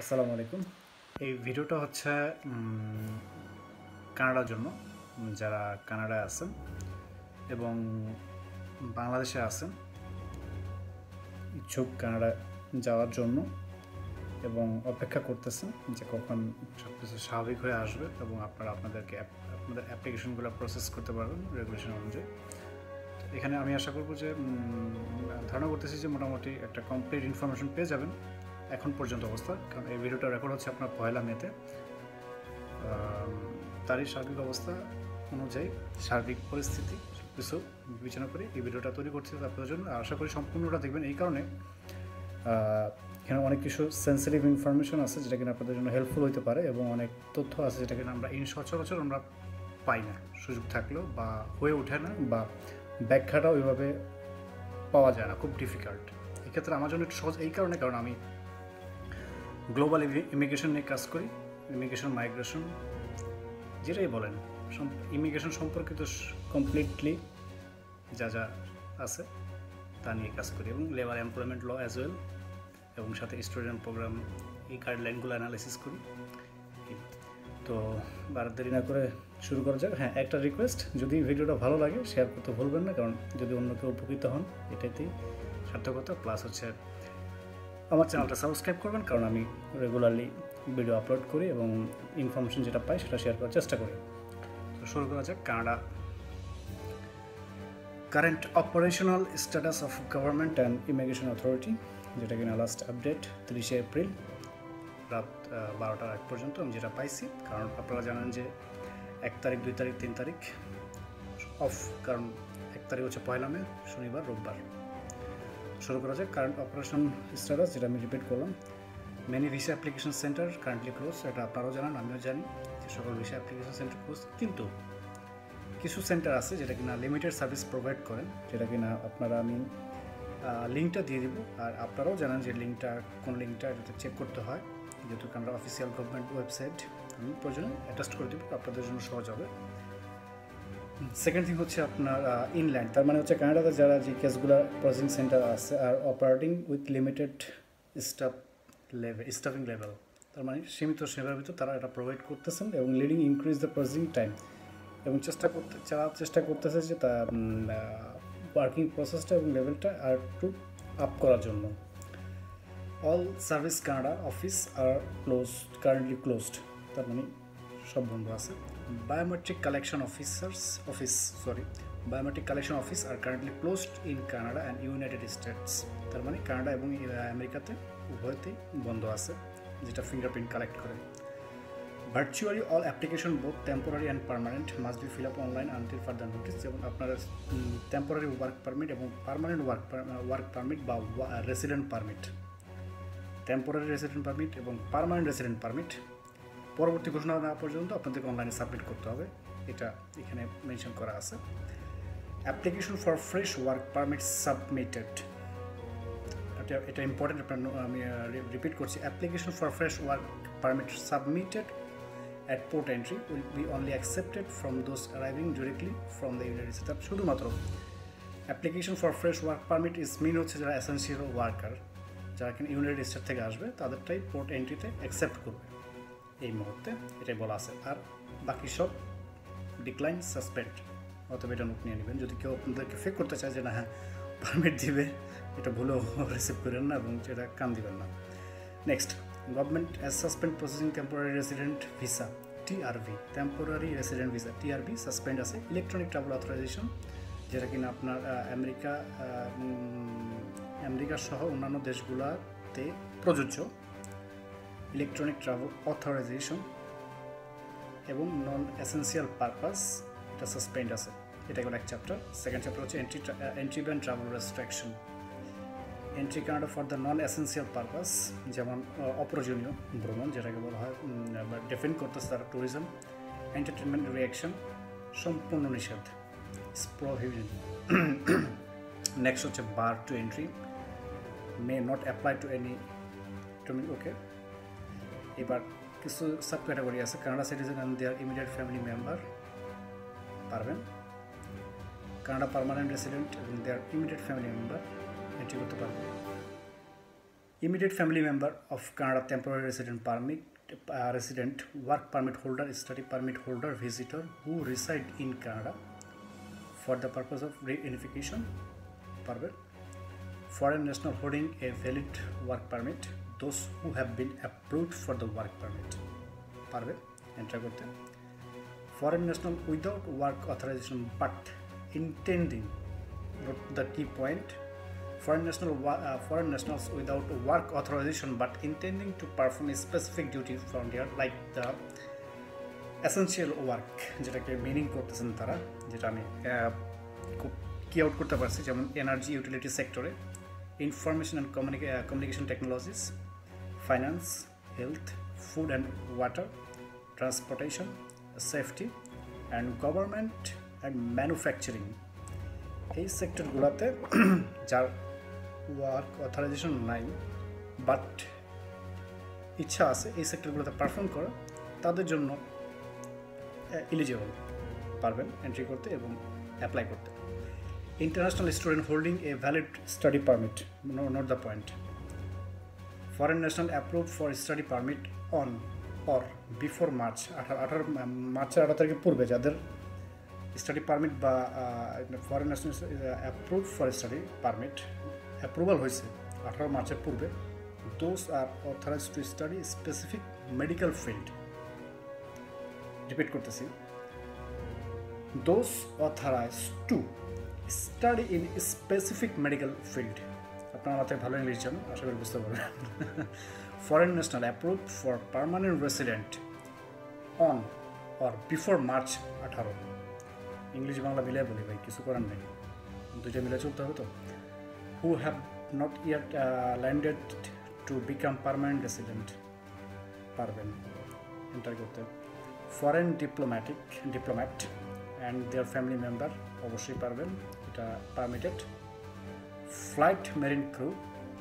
আসসালামু আলাইকুম। এই ভিডিওটা হচ্ছে কানাডার জন্য, যারা কানাডায় আছেন এবং বাংলাদেশে আছেন, ইচ্ছুক কানাডা যাওয়ার জন্য এবং অপেক্ষা করতেছেন যে কখন সব কিছু স্বাভাবিক হয়ে আসবে এবং আপনারা আপনাদেরকে আপনাদের অ্যাপ্লিকেশনগুলো প্রসেস করতে পারবেন রেগুলেশন অনুযায়ী। এখানে আমি আশা করব যে ধারণা করতেছি যে মোটামুটি একটা কমপ্লিট ইনফরমেশন পেয়ে যাবেন। এখন পর্যন্ত অবস্থা, কারণ এই ভিডিওটা রেকর্ড হচ্ছে আপনার পয়লা মেতে। তারই সার্বিক অবস্থা অনুযায়ী, সার্বিক পরিস্থিতি কিছু বিবেচনা করে এই ভিডিওটা তৈরি করছি আপনাদের জন্য। আশা করি সম্পূর্ণটা দেখবেন এই কারণে। এখানে অনেক কিছু সেন্সিটিভ ইনফরমেশন আছে যেটা কিনা আপনাদের জন্য হেল্পফুল হতে পারে এবং অনেক তথ্য আছে যেটা কিনা আমরা ইন সচরাচর আমরা পাই না। সুযোগ থাকলেও বা হয়ে ওঠে না বা ব্যাখ্যাটা ওইভাবে পাওয়া যায় না, খুব ডিফিকাল্ট এক্ষেত্রে আমার জন্য একটু সহজ এই কারণে, কারণ আমি গ্লোবাল ইমিগ্রেশন নিয়ে কাজ করি ইমিগ্রেশন মাইগ্রেশন যেটাই বলেন ইমিগ্রেশন সম্পর্কিত কমপ্লিটলি যা যা আছে, তা নিয়ে কাজ করি এবং labour employment law as well এবং সাথে স্টুডেন্ট প্রোগ্রাম এই গাইডলাইনগুলো অ্যানালাইসিস করি। তো বার দেরি না করে শুরু করা যাক। হ্যাঁ একটা রিকোয়েস্ট যদি ভিডিওটা ভালো লাগে শেয়ার করতে ভুলবেন না, কারণ যদি অন্য কেউ উপকৃত হন, এটাতেই সার্থকতা প্লাস হচ্ছে আমার চ্যানেলটা সাবস্ক্রাইব করবেন, কারণ আমি রেগুলারলি ভিডিও আপলোড করি এবং ইনফরমেশন যেটা পাই সেটা শেয়ার করার চেষ্টা করি। তো শুরু করা যাক, Canada. Current operational status of government and immigration authority যেটা কিনা লাস্ট আপডেট তিরিশে এপ্রিল, রাত বারোটার আগ পর্যন্ত আমি যেটা পাইছি। কারণ আপনারা জানেন যে এক তারিখ, দুই তারিখ, তিন তারিখ অফ কারণ এক তারিখ হচ্ছে পয়লা মে, শনিবার, রোববার। শুরু করা যাক। কারেন্ট অপারেশন স্ট্যাটাস যেটা আমি রিপিট করলাম। Many visa application centre currently close এটা আপনারাও জানেন, আমিও জানি যে সকল ভিসা অ্যাপ্লিকেশন সেন্টার ক্লোজ কিন্তু কিছু সেন্টার আছে যেটা কিনা লিমিটেড সার্ভিস প্রোভাইড করেন, যেটা কিনা আপনারা, আমি লিঙ্কটা দিয়ে দিব। আর আপনারাও জানেন যে লিঙ্কটা কোন লিঙ্কটা এটা চেক করতে হয়। যেহেতু আমরা অফিসিয়াল গভর্নমেন্ট ওয়েবসাইট আমি প্রয়োজনে অ্যাটাস্ট করে দেবো, আপনাদের জন্য সহজ হবে। সেকেন্ড থিং হচ্ছে আপনার ইনল্যান্ড তার মানে হচ্ছে কানাডাতে যারা যে কেসগুলো প্রসেসিং সেন্টার আছে আর operating with limited staff level staffing level তার মানে সীমিত সেবার ভিতর তারা এটা প্রোভাইড করতেছেন এবং leading increase the processing time এবং চেষ্টা করতে যারা চেষ্টা করতেছে যে তা ওয়ার্কিং প্রসেসটা এবং লেভেলটা আর একটু আপ করার জন্য। All service Canada office are close currently closed তার মানে সব বন্ধ আছে। Biometric collection officers office sorry biometric collection office are currently closed in Canada and United States তার মানে কানাডা এবং আমেরিকাতে, উভয়তেই বন্ধ আছে, যেটা ফিঙ্গারপ্রিন্ট কালেক্ট করে। Virtually all application both temporary and permanent must be fill up online until further notice যেমন আপনার টেম্পোরারি ওয়ার্ক পারমিট এবং পারমানেন্ট ওয়ার্ক ওয়ার্ক পারমিট বা resident permit temporary resident permit এবং পারমানেন্ট রেসিডেন্ট পারমিট পরবর্তী ঘোষণা না পর্যন্ত আপনাদেরকে অনলাইনে সাবমিট করতে হবে। এটা এখানে মেনশন করা আছে। Application for fresh work permit submitted এটা এটা ইম্পর্টেন্ট আপনার, আমি রিপিট করছি। Application for fresh work permit submitted at port entry will be only accepted from those arriving directly from the United State শুধুমাত্র application for fresh work permit is mean হচ্ছে যারা essential worker যারা কিনা United state থেকে আসবে, তাদেরটাই port এন্ট্রিতে accept করবে। এই মুহূর্তে এটাই বলা আছে। আর বাকি সব ডিক্লাইন সাসপেন্ড অথবা এটা নোট নিয়ে নেবেন। যদি কেউ আপনাদেরকে ফেক করতে চায় যে না হ্যাঁ পারমিট দিবে, এটা ভুলেও রিসিভ করেন না এবং সেটা কান দিবেন না। Next government as suspend processing temporary resident visa TRV temporary resident visa TRV suspend আছে। ইলেকট্রনিক ট্রাভেল অথরাইজেশন যেটা কিনা আপনার আমেরিকা আমেরিকা সহ অন্যান্য দেশগুলোতে প্রযোজ্য। ইলেকট্রনিক ট্রাভেল অথরাইজেশন এবং নন এসেন্সিয়াল পারপাস এটা সাসপেন্ড আছে। এটা গেল এক চ্যাপ্টার সেকেন্ড চ্যাপ্টার হচ্ছে entry entry band travel restriction entry Canada for the non essential purpose যেমন অপ্রয়োজনীয় ভ্রমণ, যেটাকে বলা হয় বা ডিফেন্ড করতেছে তারা ট্যুরিজম এন্টারটেনমেন্ট রিয়াকশন সম্পূর্ণ নিষেধ। প্রহিবিটেড নেক্সট হচ্ছে bar to entry may not apply to any তুমি ওকে এবার কিছু সাব ক্যাটাগরি আছে Canada citizen and their immediate family member পারবেন কানাডা পার্মানেন্ট রেসিডেন্ট এবং their immediate family member entry করতে পারবেন immediate family member of Canada temporary resident permit uh, resident work permit holder study permit holder visitor who reside in Canada for the purpose of reunification permit foreign national holding a valid work permit those who have been approved for the work permit পারবে enter করতে foreign national without work authorization but intending the key point foreign national uh, foreign nationals without work authorization but intending to perform a specific duty from there like the essential যেটাকে meaning করতেছেন তারা যেটা আমি খুব কি out করতে পারছি যেমন এনার্জি ইউটিলিটি সেক্টরে information and communication technologies finance health food and water transportation safety and government and manufacturing এই সেক্টরগুলোতে যার ওয়ার্ক অথরাইজেশন নাই বাট ইচ্ছা আছে এই সেক্টরগুলোতে পারফর্ম করা তাদের জন্য এলিজিবল পারবেন এন্ট্রি করতে এবং অ্যাপ্লাই করতে। International student holding a valid study permit note the point foreign national approve for study permit on or before March আঠারো আঠারো মার্চের আঠারো তারিখের পূর্বে যাদের স্টাডি পারমিট বা foreign national approve for study permit approval হয়েছে আঠারো মার্চের পূর্বে those are authorize to study specific medical field repeat করতেছি। Those authorize to study in specific medical field আপনার মাথায় ভালো ইংলিশ জানো আশা করি বুঝতে পারবেন। Foreign national approve for permanent resident on or before March আঠারো। ইংলিশ বাংলা মিলে বলি ভাই, কিছু করার নেই। দুইটা মিলে চলতে হবে তো। Who have not yet landed to become permanent resident পারবেন। এন্টার করতে foreign diplomatic diplomat and their family member অবশ্যই পারবেন। এটা পারমিটেড ফ্লাইট মেরিন ক্রু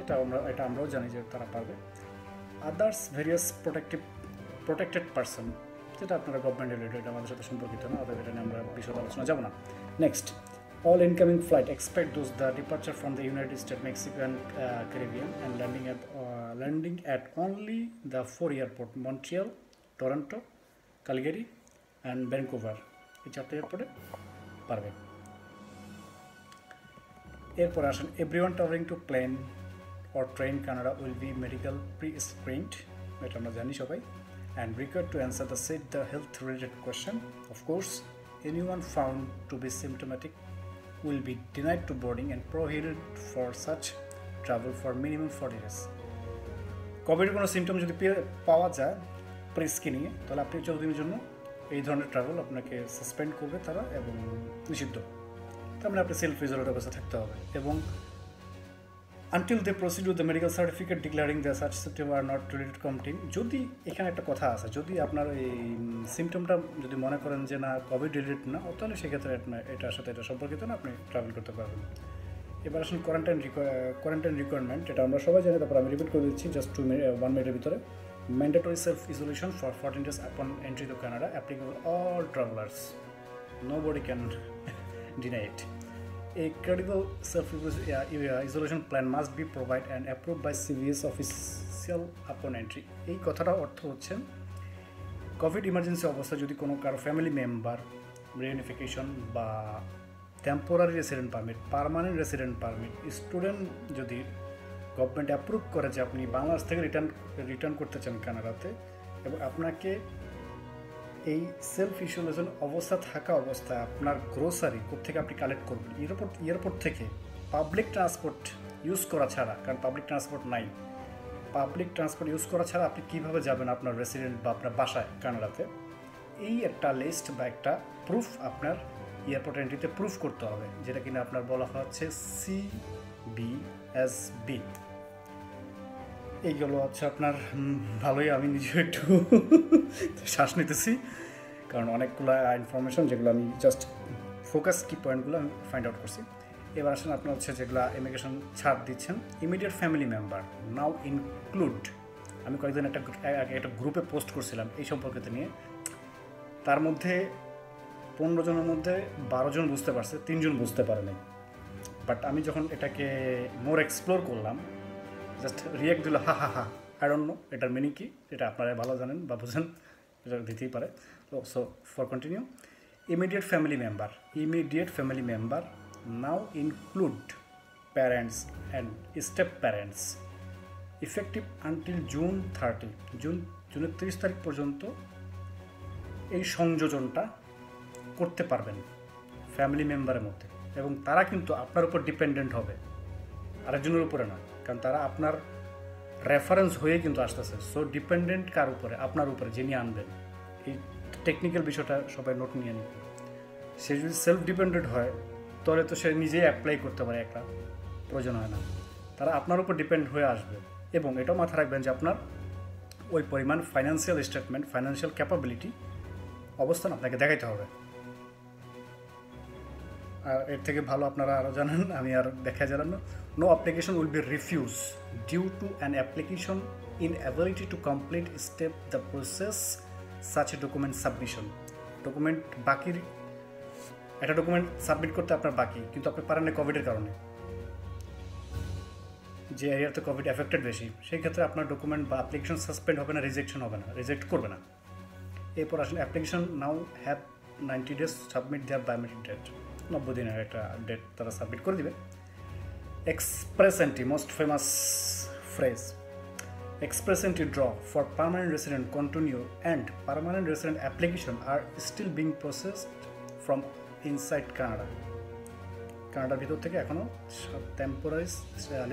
এটা আমরা, এটা আমরাও জানি যে তারা পারবে। Others various protective protected person যেটা আপনারা গভর্নমেন্ট রিলেটেড আমাদের সাথে সম্পর্কিত না, অতএব এটা নিয়ে আমরা বিশদ আলোচনা যাব না। Next all incoming flight expect those the departure from the United State Mexican Caribbean and landing at landing at only the four airport Montreal Toronto Calgary and Vancouver এই চারটে এয়ারপোর্টে পারবে। এরপর আসেন everyone travelling to plane or train Canada will be medical pre-screened এটা আমরা জানি সবাই and required to answer the said the health related question of course anyone found to be symptomatic will be denied to boarding and prohibited for such travel for minimum 40 days কোভিডের কোনো symptom যদি পাওয়া যায় pre স্ক্রিনিংয়ে তাহলে আপনি চৌদ্দ জন্য এই ধরনের ট্রাভেল আপনাকে সাসপেন্ড করবে তারা এবং নিষিদ্ধ তার মানে আপনি সেলফ রিজল্ট অবস্থা থাকতে হবে এবং until they proceed with the medical certificate declaring the search are not related commuting যদি এখানে একটা কথা আছে, যদি আপনার এই সিমটমটা যদি মনে করেন যে না কোভিড রিলেটেড না তাহলে সেক্ষেত্রে এটার সাথে এটা সম্পর্কিত না, আপনি ট্রাভেল করতে পারবেন। এবার আসুন কোয়ারেন্টাইন কোয়ারেন্টাইন রিকোয়ারমেন্ট এটা আমরা সবাই জানি, তারপর আমি রিপিট করে দিচ্ছি জাস্ট টু মিনিট ওয়ান মিনিটের ভিতরে। Mandatory self isolation for fourteen days upon entry to Canada applicable all travellers nobody can it A credible self-isolation plan must be provided and approved by CVS official upon entry. এই কথাটা অর্থ হচ্ছে Covid emergency অবস্থা যদি কোনো কারও family member reunification বা temporary resident permit permanent resident permit student যদি গভর্নমেন্ট অ্যাপ্রুভ করে যে আপনি বাংলাদেশ থেকে রিটার্ন রিটার্ন করতে চান কানাডাতে, এবং আপনাকে এই সেলফ ইসোলেশন অবস্থা থাকা অবস্থায় আপনার গ্রোসারি থেকে আপনি কালেক্ট করবেন? এয়ারপোর্ট এয়ারপোর্ট থেকে পাবলিক ট্রান্সপোর্ট ইউজ করা ছাড়া, কারণ পাবলিক ট্রান্সপোর্ট নাই। পাবলিক ট্রান্সপোর্ট ইউজ করা ছাড়া আপনি কীভাবে যাবেন আপনার রেসিডেন্ট বা আপনার বাসায়, কানাডাতে? এই একটা লিস্ট বা একটা প্রুফ আপনার এয়ারপোর্ট এন্ট্রিতে প্রুফ করতে হবে, যেটা কিনা আপনার বলা হচ্ছে সি বি এস বি এইগুলো হচ্ছে আপনার ভালোই, আমি নিজে একটু শ্বাস নিতেছি। কারণ অনেকগুলো ইনফরমেশন যেগুলো আমি জাস্ট ফোকাস কি পয়েন্টগুলো আমি ফাইন্ড আউট করছি। এবার আসেন আপনার হচ্ছে যেগুলো ইমিগ্রেশন ছাড় দিচ্ছেন। Immediate family member now include আমি কয়েকদিন একটা একটা গ্রুপে পোস্ট করছিলাম এই সম্পর্কিত নিয়ে। তার মধ্যে পনেরো জনের মধ্যে বারো জন বুঝতে পারছে, তিনজন বুঝতে পারেনি বাট আমি যখন এটাকে মোর এক্সপ্লোর করলাম জাস্ট রিয়েক্ট দিল হা হা হা। আই ডোন্ট নো এটার মিনিং কি, এটা আপনারা ভালো জানেন বা বুঝেন, এটা দিতেই পারে। তো so for continue immediate family member immediate family member now include parents and step parents effective until June thirty June জুনের তিরিশ তারিখ পর্যন্ত এই সংযোজনটা করতে পারবেন ফ্যামিলি মেম্বারের মধ্যে। এবং তারা কিন্তু আপনার উপর ডিপেন্ডেন্ট হবে। আরেকজনের উপরে না কারণ তারা আপনার রেফারেন্স হয়ে কিন্তু আসতেছে। সো ডিপেন্ডেন্ট কার উপরে? আপনার উপরে, যিনি আনবেন। এই টেকনিক্যাল বিষয়টা সবাই নোট নিয়ে নিবে। সে যদি সেলফ ডিপেন্ডেন্ট হয়, তাহলে তো সে নিজেই অ্যাপ্লাই করতে পারে একটা, প্রয়োজন হয় না। তারা আপনার উপর ডিপেন্ড হয়ে আসবে এবং এটাও মাথায় রাখবেন যে আপনার ওই পরিমাণ ফাইন্যান্সিয়াল স্টেটমেন্ট ফাইন্যান্সিয়াল ক্যাপাবিলিটি অবস্থান আপনাকে দেখাইতে হবে। আর এর থেকে ভালো আপনারা আরও জানেন, আমি আর দেখা জানান no. Application will be refuse due to an application inability to complete step the process such a document submission document বাকির একটা ডকুমেন্ট সাবমিট করতে আপনার বাকি, কিন্তু আপনি পারেন না কোভিডের কারণে। যে এরিয়াতে কোভিড এফেক্টেড বেশি, সেই ক্ষেত্রে আপনার ডকুমেন্ট বা অ্যাপ্লিকেশন সাসপেন্ড হবে না রিজেকশন হবে না রিজেক্ট করবে না। এরপর আসলে application now have ninety days submit their biometric date নব্বই দিনের একটা ডেট তারা সাবমিট করে দিবে। Most famous phrase express entry draw for permanent resident continue and permanent resident application are still being processed from inside Canada কানাডার ভিতর থেকে এখনও টেম্পোরারি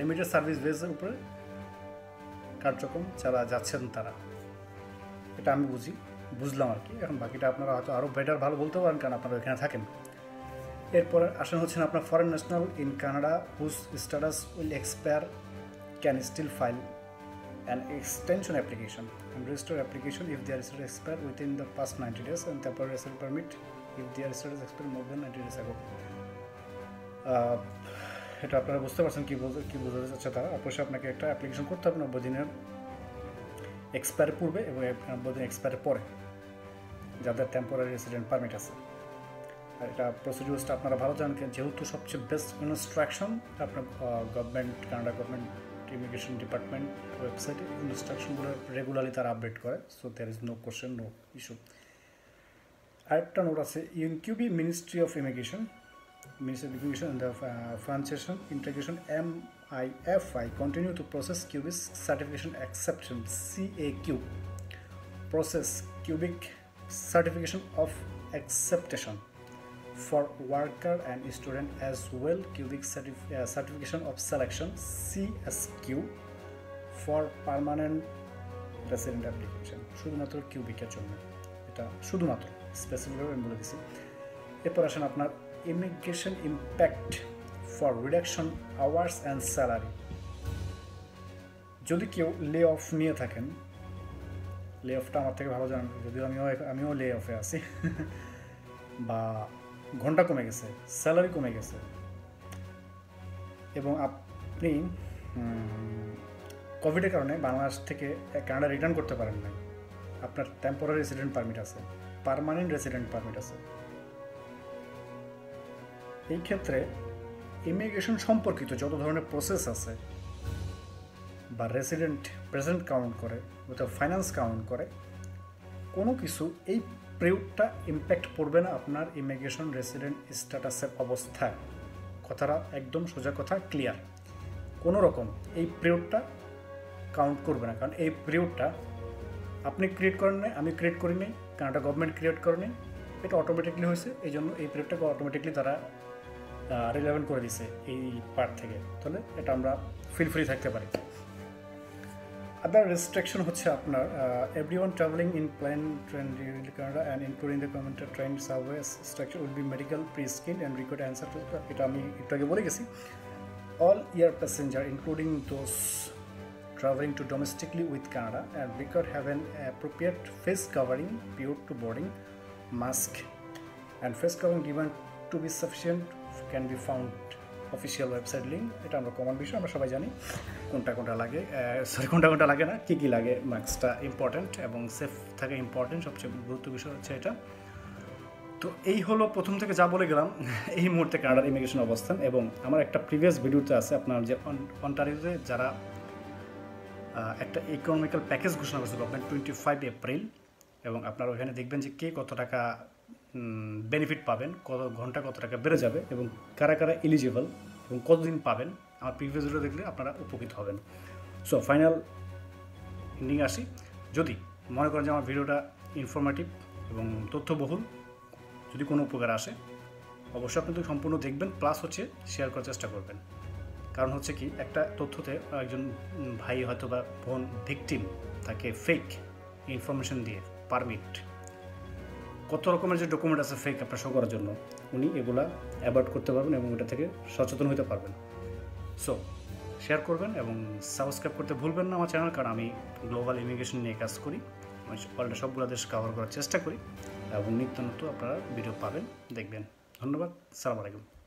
লিমিটেড সার্ভিস বেসের উপরে কার্যক্রম চালা যাচ্ছেন তারা। এটা আমি বুঝি, বুঝলাম আর কি। এখন বাকিটা আপনারা হয়তো আরও বেটার ভালো বলতে পারেন, কারণ আপনারা এখানে থাকেন। এরপরে আসেন হচ্ছেন আপনার foreign national in Canada whose status will expire can still file an extension application and register application if their status expire within the past ninety days and তারপর resident permit if their status expire more than ninety days ago এটা আপনারা বুঝতে পারছেন কী বলতে কী বোঝাতে চাচ্ছে তারা। অবশ্যই আপনাকে একটা অ্যাপ্লিকেশন করতে হবে নব্বই দিনের এক্সপায়ার পূর্বে এবং নব্বই দিন এক্সপায়ারের পরে, যাদের টেম্পোরারি রেসিডেন্ট পারমিট আছে। এটা প্রসিডিউরসটা আপনারা ভালো জানেন যেহেতু সবচেয়ে বেস্ট ইনস্ট্রাকশন আপনার government Canada government immigration department ওয়েবসাইটে ইনস্ট্রাকশনগুলো রেগুলারলি তারা আপডেট করে so there is no question no issue আরেকটা নোট আছে UQB ministry of immigration Ministry of Education and the uh, Francesation Integration MIFI continue to process QBIS certification acceptance CAQ process cubic certification of acceptation. For worker and student as well cubic certif uh, certification of selection CSQ for permanent resident application শুধুমাত্র কিউবিকের জন্য এটা শুধুমাত্র স্পেসিফিকভাবে আমি বলে দিছি এরপর আসেন আপনার immigration impact for reduction hours and salary যদি কেউ লে অফ নিয়ে থাকেন লে অফটা আমার থেকে ভালো জানেন যদিও আমিও আমিও লে অফে আছি বা ঘণ্টা কমে গেছে, স্যালারি কমে গেছে। এবং আপনি কোভিডের কারণে বাংলাদেশ থেকে কানাডা রিটার্ন করতে পারেন নাই। আপনার টেম্পোরারি রেসিডেন্ট পারমিট আছে পারমানেন্ট রেসিডেন্ট পারমিট আছে। এই ক্ষেত্রে ইমিগ্রেশন সম্পর্কিত যত ধরনের প্রসেস আছে, বা রেসিডেন্ট প্রেজেন্ট কাউন্ট করে, অথবা ফাইন্যান্স কাউন্ট করে, কোনো কিছু এই প্রিউটটা ইম্প্যাক্ট পড়বে না আপনার ইমিগ্রেশন রেসিডেন্ট স্ট্যাটাসের অবস্থায়। কথাটা একদম সোজা কথা ক্লিয়ার কোনো রকম এই প্রিউটটা কাউন্ট করবে না। কারণ এই প্রিউটটা আপনি ক্রিয়েট করেন নাই, আমি ক্রিয়েট করি নাই কানাডা গভর্নমেন্ট ক্রিয়েট করে করেনি, এটা অটোমেটিকলি হয়েছে এই জন্য এই পিরিয়ডটাকে অটোমেটিকলি তারা রিলেভেন্ট করে দিছে এই পার্ট থেকে। তাহলে এটা আমরা ফিল ফ্রি থাকতে পারি। আদার রেস্ট্রিকশন হচ্ছে আপনার every one travelling in plane train Canada and including the commented train subway structure will be medical pre skin and required answer to এটা আমি একটু আগে বলে গেছি all year passenger including those traveling to domestically with Canada and record have an appropriate face covering prior to boarding mask and face covering given to be sufficient can be found Official website link এটা আমরা common বিষয়, আমরা সবাই জানি কোনটা কোনটা লাগে। Sorry কোনটা কোনটা লাগে না, কী কী লাগে মাস্কটা ইম্পর্ট্যান্ট এবং সেফ থাকা ইম্পর্ট্যান্ট সবচেয়ে গুরুত্ব বিষয় হচ্ছে এটা। তো এই হলো প্রথম থেকে যা বলে গেলাম, এই মুহূর্তে কানাডার ইমিগ্রেশন অবস্থান এবং আমার একটা প্রিভিয়াস ভিডিওতে আছে আপনার যে অন্টারিওতে যারা একটা ইকোনমিক্যাল প্যাকেজ ঘোষণা করেছে গভর্নমেন্ট টোয়েন্টি ফাইভ এপ্রিল এবং আপনারা ওখানে দেখবেন যে কে কত টাকা বেনিফিট পাবেন, কত ঘণ্টা কত টাকা বেড়ে যাবে এবং কারা কারা এলিজিবল এবং কতদিন পাবেন, আমার প্রিভিয়াস ভিডিও দেখলে আপনারা উপকৃত হবেন। সো ফাইনাল এন্ডিং আসি। যদি মনে করেন যে আমার ভিডিওটা ইনফরমেটিভ এবং তথ্যবহুল, যদি কোনো উপকার আসে, অবশ্যই আপনি তো সম্পূর্ণ দেখবেন প্লাস হচ্ছে শেয়ার করার চেষ্টা করবেন। কারণ হচ্ছে কি, একটা তথ্যতে একজন ভাই হয়তো বা বোন ভিকটিম তাকে ফেক ইনফরমেশন দিয়ে পারমিট কত রকমের যে ডকুমেন্ট আছে ফেক আপনার শো করার জন্য, উনি এগুলা অ্যাভয়েড করতে পারবেন এবং এটা থেকে সচেতন হতে পারবেন। সো শেয়ার করবেন এবং সাবস্ক্রাইব করতে ভুলবেন না আমার চ্যানেল কারণ আমি গ্লোবাল ইমিগ্রেশন নিয়ে কাজ করি। আমি ওয়ার্ল্ডের সবগুলো দেশ কভার করার চেষ্টা করি এবং নিত্য নতুন আপনারা ভিডিও পাবেন, দেখবেন। ধন্যবাদ, সালাম আলাইকুম।